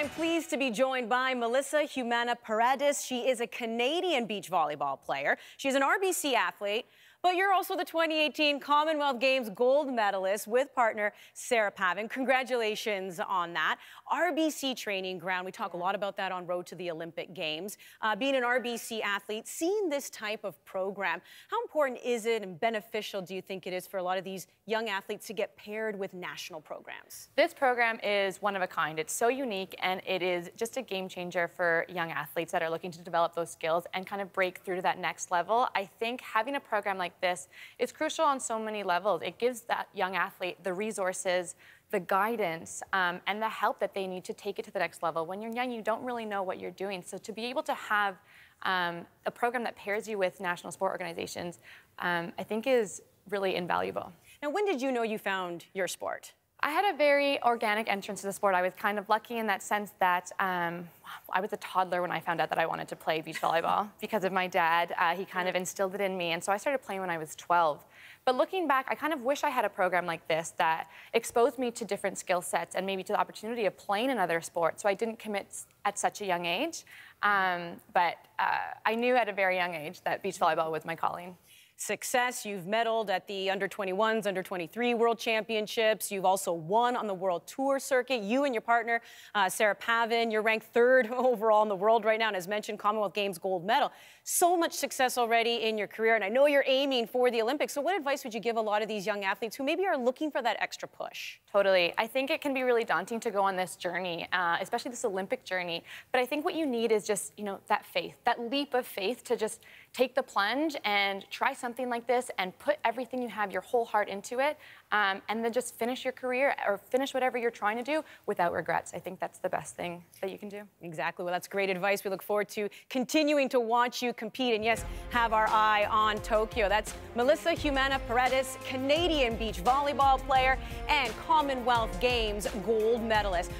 I'm pleased to be joined by Melissa Humana Paredes. She is a Canadian beach volleyball player. She's an RBC athlete, but you're also the 2018 Commonwealth Games gold medalist with partner Sarah Pavan. Congratulations on that. RBC training ground. We talk a lot about that on Road to the Olympic Games. Uh, being an RBC athlete, seeing this type of program, how important is it and beneficial do you think it is for a lot of these young athletes to get paired with national programs? This program is one of a kind. It's so unique and it is just a game changer for young athletes that are looking to develop those skills and kind of break through to that next level. I think having a program like like this is crucial on so many levels. It gives that young athlete the resources, the guidance, um, and the help that they need to take it to the next level. When you're young, you don't really know what you're doing. So to be able to have um, a program that pairs you with national sport organizations, um, I think is really invaluable. Now, when did you know you found your sport? I had a very organic entrance to the sport. I was kind of lucky in that sense that um, I was a toddler when I found out that I wanted to play beach volleyball because of my dad. Uh, he kind of instilled it in me, and so I started playing when I was 12. But looking back, I kind of wish I had a program like this that exposed me to different skill sets and maybe to the opportunity of playing another sport. So I didn't commit at such a young age. Um, but uh, I knew at a very young age that beach volleyball was my calling success. You've medaled at the under 21s, under 23 world championships. You've also won on the world tour circuit. You and your partner, uh, Sarah Pavan, you're ranked third overall in the world right now, and as mentioned, Commonwealth Games gold medal. So much success already in your career, and I know you're aiming for the Olympics. So, what advice would you give a lot of these young athletes who maybe are looking for that extra push? Totally. I think it can be really daunting to go on this journey, uh, especially this Olympic journey. But I think what you need is just, you know, that faith, that leap of faith to just take the plunge and try something like this and put everything you have, your whole heart into it, um, and then just finish your career or finish whatever you're trying to do without regrets. I think that's the best thing that you can do. Exactly. Well, that's great advice. We look forward to continuing to watch you compete and, yes, have our eye on Tokyo. That's Melissa Humana Paredes, Canadian beach volleyball player and Commonwealth Games gold medalist.